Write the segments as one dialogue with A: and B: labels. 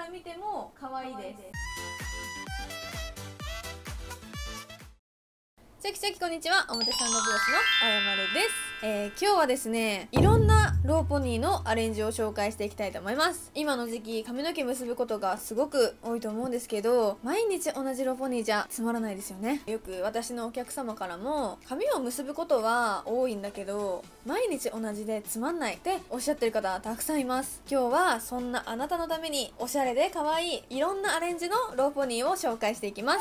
A: から見ても可愛いです。チャキチャキこんにちは。表参道ブロスのあやまるです、えー、今日はですねいろんなローポニーのアレンジを紹介していきたいと思います。今の時期髪の毛結ぶことがすごく多いと思うんですけど毎日同じローポニーじゃつまらないですよね。よく私のお客様からも髪を結ぶことは多いんだけど毎日同じでつまんないっておっしゃってる方たくさんいます。今日はそんなあなたのためにおしゃれで可愛いいろんなアレンジのローポニーを紹介していきます。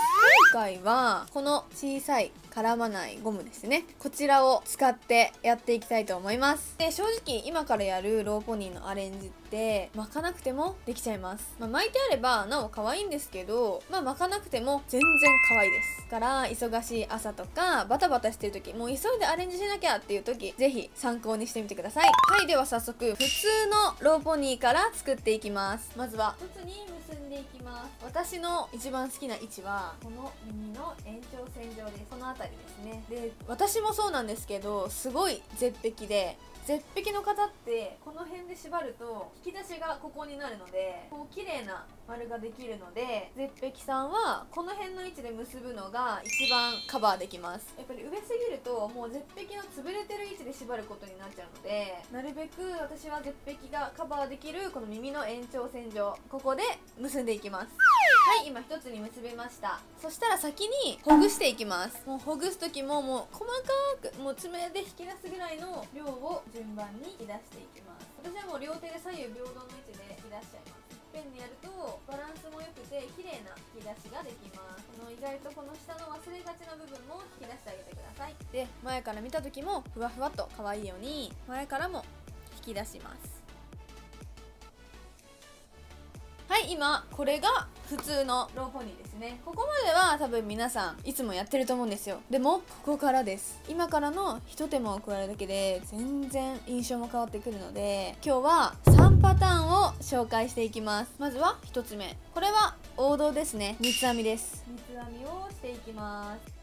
A: 今回はこの小さい絡まないゴムですね。こちらを使ってやっていきたいと思います。で正直今からやるローポニーのアレンジって巻かなくてもできちゃいます、まあ、巻いてあればなお可愛いんですけど、まあ、巻かなくても全然可愛いです。から忙しい朝とかバタバタしてる時もう急いでアレンジしなきゃっていう時ぜひ参考にしてみてください。はいでは早速普通のローポニーから作っていきます。まずは1つに結んでいきます。私の一番好きな位置はこの耳の延長線上です。この辺りですね。で私もそうなんですけどすごい絶壁で絶壁の方ってこの辺で縛ると引き出しがここになるのでこう綺麗な丸ができるので絶壁さんはこの辺の位置で結ぶのが一番カバーできます。やっぱり上すぎるともう絶壁の潰れてる位置で縛ることになっちゃうのでなるべく私は絶壁がカバーできるこの耳の延長線上ここで結んでいきます。はい今一つに結べました。そしたら先にほぐしていきます。もうほぐす時ももう細かくもう爪で引き出すぐらいの量を順番に引き出していきます。私はもう両手で左右平等の位置で引き出しちゃいます。ペンでやるとバランスも良くて綺麗な引き出しができます。この意外とこの下の忘れがちな部分も引き出してあげてください。で前から見た時もふわふわっと可愛いように前からも引き出します。はい今これが普通のローポニーですね。ここまでは多分皆さんいつもやってると思うんですよ。でもここからです。今からの一手間を加えるだけで全然印象も変わってくるので今日は3パターンを紹介していきます。まずは1つ目。これは王道ですね。三つ編みです。三つ編みをしていきます。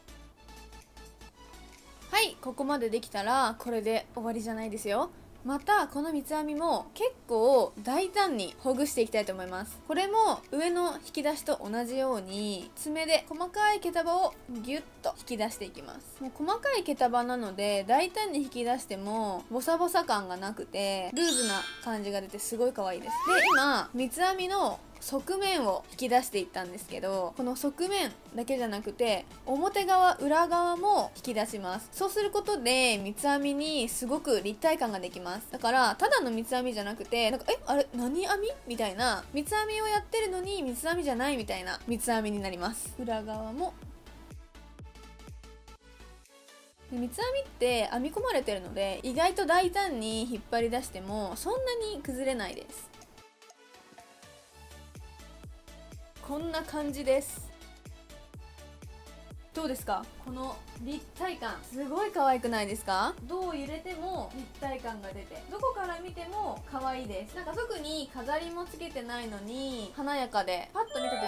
A: はいここまでできたらこれで終わりじゃないですよまたこの三つ編みも結構大胆にほぐしていきたいと思います。これも上の引き出しと同じように爪で細かい毛束をギュッと引き出していきます。もう細かい毛束なので大胆に引き出してもボサボサ感がなくてルーズな感じが出てすごい可愛いです。で今三つ編みの側面を引き出していったんですけどこの側面だけじゃなくて表側裏側も引き出します。そうすることで三つ編みにすごく立体感ができます。だからただの三つ編みじゃなくてなんかえあれ何編み？みたいな。三つ編みをやってるのに三つ編みじゃないみたいな。三つ編みになります。裏側も。三つ編みって編み込まれてるので意外と大胆に引っ張り出してもそんなに崩れないです。こんな感じです。どうですか？この立体感。すごい可愛くないですか？どう揺れても立体感が出てどこから見ても可愛いです。なんか特に飾りもつけてないのに華やかでパッと見た時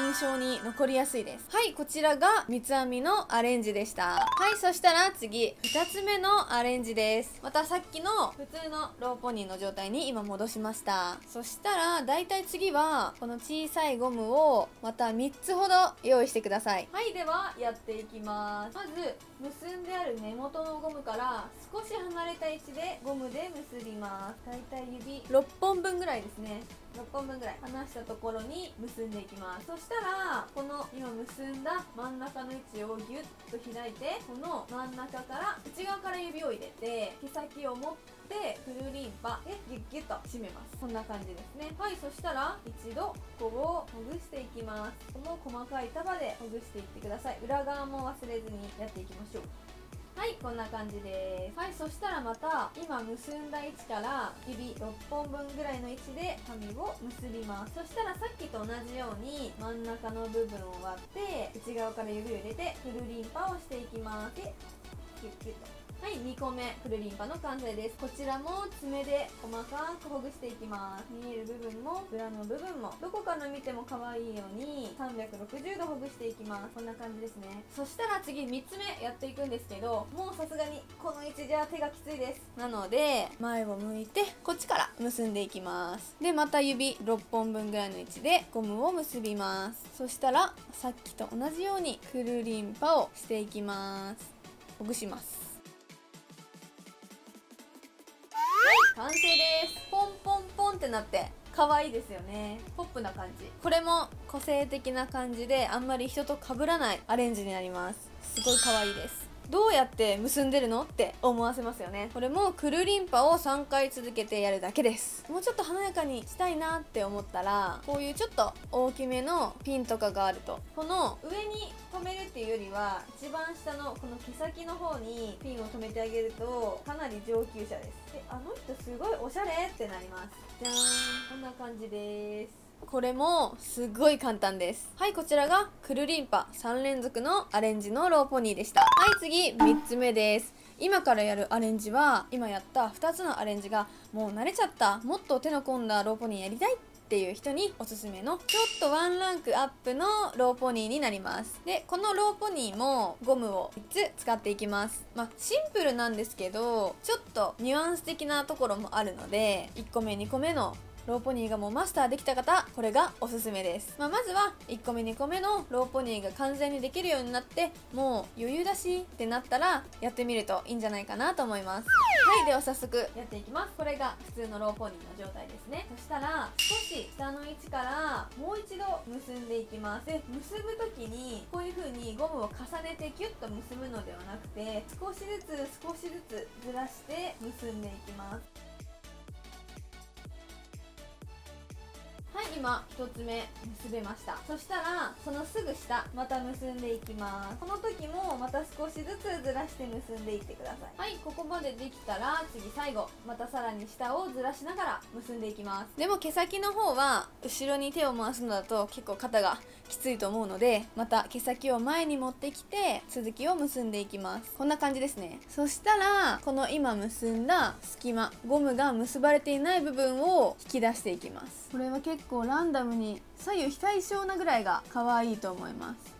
A: に印象に残りやすいです。はいこちらが三つ編みのアレンジでした。はいそしたら次2つ目のアレンジです。またさっきの普通のローポニーの状態に今戻しました。そしたらだいたい次はこの小さいゴムをまた3つほど用意してください。はいではややっていきます。まず結んである根元のゴムから少し離れた位置でゴムで結びます。だいたい指。6本分ぐらいですね。6本分ぐらい。離したところに結んでいきます。そしたらこの今結んだ真ん中の位置をギュッと開いてこの真ん中から内側から指を入れて毛先を持ってくるりんぱでギュッギュッと締めます。こんな感じですね。はいそしたら一度ここをほぐしていきます。この細かい束でほぐしていってください。裏側も忘れずにやっていきましょうはいこんな感じです。はいそしたらまた今結んだ位置から指6本分ぐらいの位置で髪を結びます。そしたらさっきと同じように真ん中の部分を割って内側から指を入れてフルリンパをしていきます。でキュッキュッと。はい2個目フルリンパの完成です。こちらも爪で細かくほぐしていきます。見える部分も裏の部分もどこから見ても可愛いように360度ほぐしていきます。こんな感じですね。そしたら次3つ目やっていくんですけどもうさすがにこの位置じゃ手がきついです。なので前を向いてこっちから結んでいきます。でまた指6本分ぐらいの位置でゴムを結びます。そしたらさっきと同じようにくるりんぱをしていきます。ほぐします完成です。ポンポンポンってなって可愛いですよね。ポップな感じ。これも個性的な感じであんまり人と被らないアレンジになります。すごい可愛いです。どうやって結んでるのって思わせますよね。これもくるりんぱを3回続けてやるだけです。もうちょっと華やかにしたいなって思ったらこういうちょっと大きめのピンとかがあると。この上に留めるっていうよりは一番下のこの毛先の方にピンを留めてあげるとかなり上級者です。であの人すごいおしゃれってなります。じゃーん。こんな感じです。これもすごい簡単です。はいこちらがくるりんぱ3連続のアレンジのローポニーでした。はい次3つ目です。今からやるアレンジは今やった2つのアレンジがもう慣れちゃったもっと手の込んだローポニーやりたいっていう人におすすめのちょっとワンランクアップのローポニーになります。でこのローポニーもゴムを3つ使っていきます。まあシンプルなんですけどちょっとニュアンス的なところもあるので1個目2個目のローポニーがもうマスターできた方これがおすすめです、まあ、まずは1個目2個目のローポニーが完全にできるようになってもう余裕だしってなったらやってみるといいんじゃないかなと思います。はいでは早速やっていきます。これが普通のローポニーの状態ですね。そしたら少し下の位置からもう一度結んでいきます。で結ぶ時にこういう風にゴムを重ねてギュッと結ぶのではなくて少しずつ少しずつずらして結んでいきます。今1つ目結べました。そしたらそのすぐ下また結んでいきます。この時もまた少しずつずらして結んでいってください。はい。ここまでできたら次最後またさらに下をずらしながら結んでいきます。でも毛先の方は後ろに手を回すのだと結構肩がきついと思うのでまた毛先を前に持ってきて続きを結んでいきます。こんな感じですね。そしたらこの今結んだ隙間ゴムが結ばれていない部分を引き出していきます。これは結構ランダムに左右非対称なぐらいが可愛いと思います。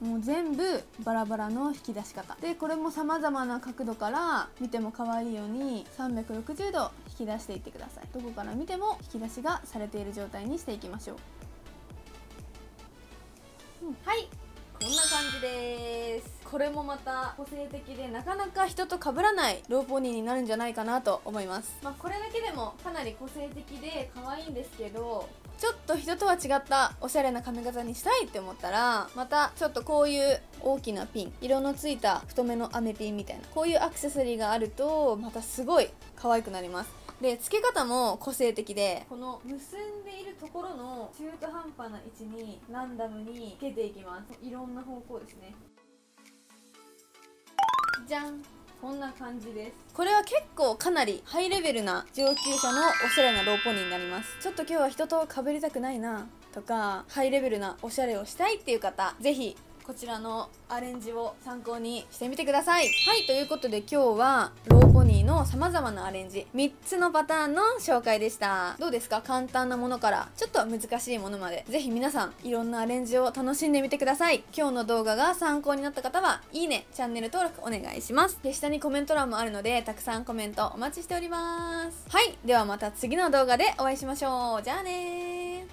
A: もう全部バラバラの引き出し方。でこれも様々な角度から見ても可愛いように360度引き出していってください。どこから見ても引き出しがされている状態にしていきましょう。はい。こんな感じです。これもまた個性的でなかなか人と被らないローポニーになるんじゃないかなと思います。まあ、これだけでもかなり個性的で可愛いんですけどちょっと人とは違ったおしゃれな髪型にしたいって思ったらまたちょっとこういう大きなピン色のついた太めのアメピンみたいなこういうアクセサリーがあるとまたすごい可愛くなりますで付け方も個性的で。この結んでいるところの中途半端な位置にランダムにつけていきます。いろんな方向ですね。じゃん。こんな感じです。これは結構かなりハイレベルな上級者のおしゃれなローポニーになります。ちょっと今日は人と被りたくないなとかハイレベルなおしゃれをしたいっていう方ぜひこちらのアレンジを参考にしてみてください。はいということで今日はローポニーの様々なアレンジ。3つのパターンの紹介でした。どうですか？簡単なものから。ちょっと難しいものまで。ぜひ皆さんいろんなアレンジを楽しんでみてください。今日の動画が参考になった方はいいねチャンネル登録お願いします。で下にコメント欄もあるのでたくさんコメントお待ちしております。はいではまた次の動画でお会いしましょう。じゃあね